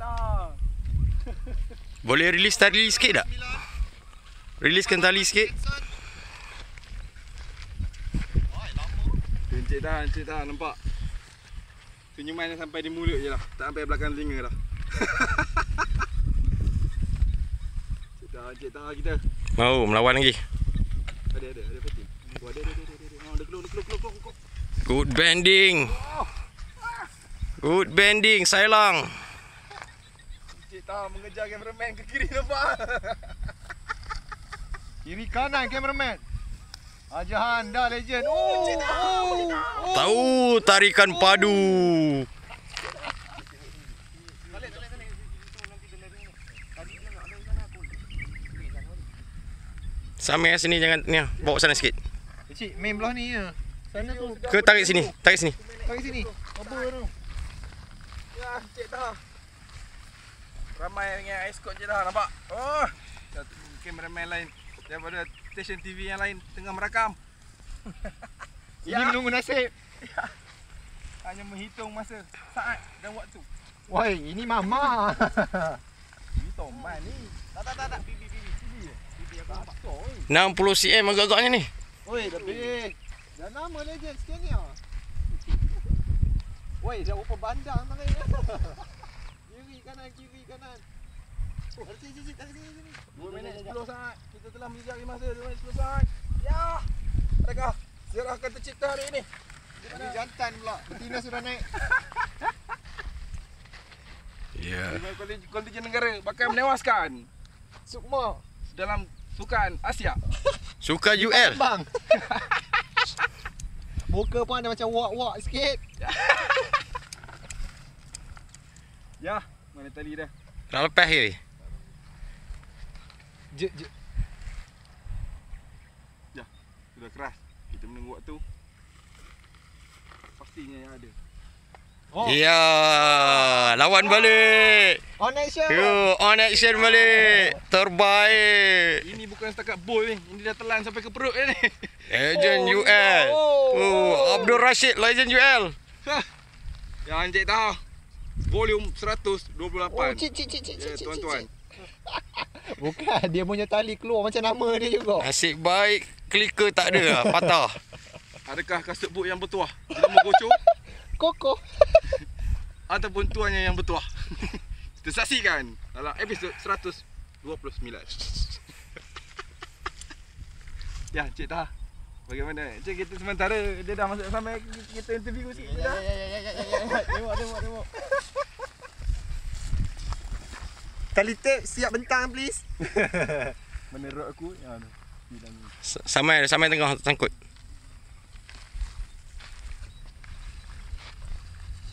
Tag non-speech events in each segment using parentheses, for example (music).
dah. Boleh release tali sikit tak? Releasekan tali sikit. Encik dah, encik dah nampak. Senyuman yang sampai di mulut je lah. Tak sampai belakang telinga dah. (laughs) Encik dah, encik dah kita. Mau melawan lagi. Ada, ada, ada peti. Oh, ada, ada, ada, ada. ada. Oh, ada ada keluar, keluar, keluar, keluar. Good bending. Good bending, Sailang. Dah mengejar cameraman ke kiri nampak. (laughs) Kiri kanan cameraman. Ajahan dah legend. Oh, oh, oh. Tahu tarikan padu. Sampai sini jangan ni bawa sana sikit. Cik, main belah ni ya. Sana tu. Ke tarik sini, tarik sini. Tarik sini. Apa tu? Ya, encik dah. Ramai dengan escort je dah nampak. Oh. Satu cameraman lain daripada stesen TV yang lain tengah merakam. (laughs) Ini menunggu nasib. Hanya menghitung masa, saat dan waktu. Woi, ini mama. (laughs) Ini Toman ni. Tak tak tak tak. Bibi bibi bibi. Bibi aku nampak. 60 cm agak-agaknya ni. Woi, lebih. Dah nama legend sikit ni ah. (laughs) Woi, dah berapa bandang tangan ni. Kiri kanan, kiri kanan. Oh, ada sini, sini, sini, sini. 2 minit 10 saat. Kita telah menjejaki masa 2 minit 10 saat. Ya. Adakah serahkan tercipta hari ini? Ini jantan pula. Betina sudah naik. Ya. Kontingen- kontingen negara bakal menewaskan Sukma. dalam sukan Asia. Suka UL. Bang. (laughs) Muka pun ada macam wak-wak sikit. Ya, mana tali dah? Nak lepas ke? Je, je. Sudah keras. Kita menunggu waktu. Pastinya yang ada. Oh, Ya, lawan balik. on action. Yo, on action balik. Terbaik. Ini bukan setakat bowl ni. Ini dah telan sampai ke perut ni. (laughs) Legend Oh, UL. oh, Oh, Abdul Rashid Legend UL. Yang Encik tahu. Volume 128. Oh, cik, cik, cik, cik, Ya, cik, cik, tuan-tuan. cik. (laughs) Bukan, dia punya tali keluar macam nama dia juga. Nasib baik clicker tak ada lah, patah. (laughs) Adakah kasut boot yang bertuah? Tidak menggocor Koko. ataupun tuannya yang bertuah? (laughs) Kita saksikan dalam episod 129. ya, Encik Tah. Bagaimana? Encik kita sementara dia dah masuk sampai kita interview sikit dah. ya, ya, ya, ya, ya. Tali tape siap bentang please. (laughs) Menurut aku yang anu. Bilang ni. S- Samai samai tengah sangkut.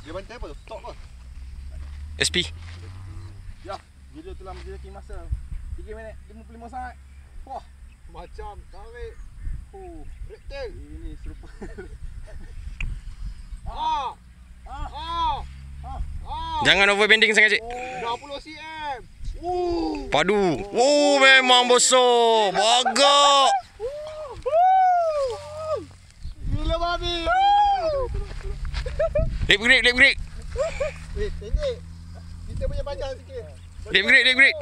Dia bantai apa tu? Tok apa? SP. Ya, video telah menjejaki masa 3 minit 55 saat. Wah, Macam tarik. Oh, rektel. ini serupa. (laughs) Ah. Ah. Ah. Ah. Ah. Jangan overbending sangat cik. 20 cm. Padu. Oh, memang besar. Bagak. Gila babi. Lip grip, lip grip. Pendek. Kita punya panjang sikit. Lip grip, lip grip.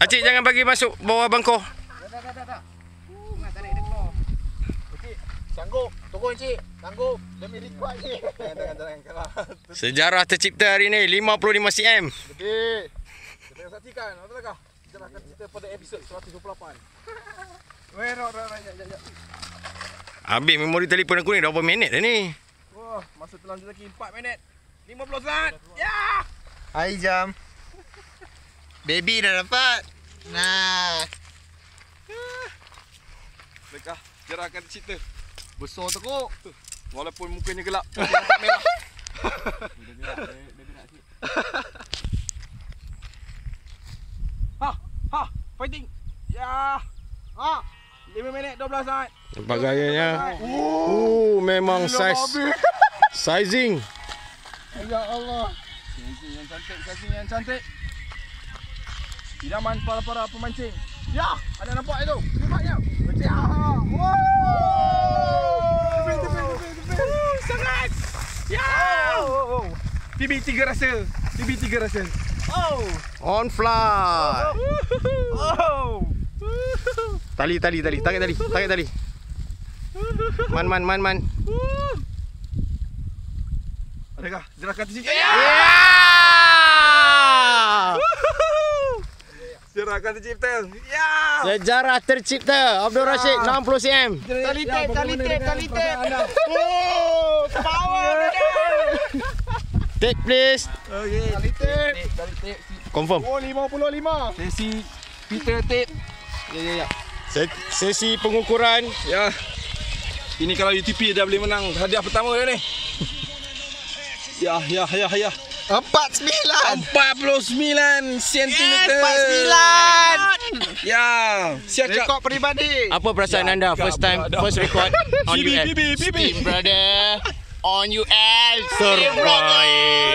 Acik jangan bagi masuk bawah bangkau. Dah, dah, dah, dah. Ingat tarik dia keluar. Cik, sanggup. Turun cik. Sanggup. Demi record cik. Jangan jangan jangan kalah. Sejarah tercipta hari ni 55 cm. Lebih. Saksikan, betul Kita akan cerita pada episod 128. (laughs) Weh, rok, rok, rok, jap, jap, jap. Habis memori telefon aku ni dah berapa minit dah ni? Wah, masa telah menjejaki 4 minit 50 saat. Ya! Hai jam. Baby dah dapat. Nah. Lekah, cerahkan cerita. Besar teruk. Walaupun mukanya gelap, tapi nampak merah. Ha, ha, fighting. Ya. Ah. 5 minit 12 saat. Bagainya. Oh, memang size (laughs) sizing. Ya Allah. Sing yang cantik, sing yang cantik. Idaman para-para pemancing. Ya, ada nampak itu? Libatnya. Ya. Wow. Tebing. Sangat. Ya. Oh, oh, oh. PB tiga rasa. PB tiga rasa. On fly. Oh. Tali tali tali, tarik tali, tarik tali. Man man man man. Adakah jeraka tercipta? Ya! Jeraka tercipta. Ya. Sejarah tercipta Abdul Rashid 60 cm. Tali tape, tali tape, tali tape. Oh, power Take please. Okey. Tali tape, tali tape. Confirm. Oh, 55. Sesi Peter tape. Ya ya ya. Se- Sesi pengukuran. Ya. Ini kalau UTP dah boleh menang hadiah pertama dah ni. Ya ya ya ya. 49. 49 cm. Ya, siap Rekod peribadi. Apa perasaan Ya, anda first time first record (laughs) on. Steam brother on UL. Surprise.